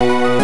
you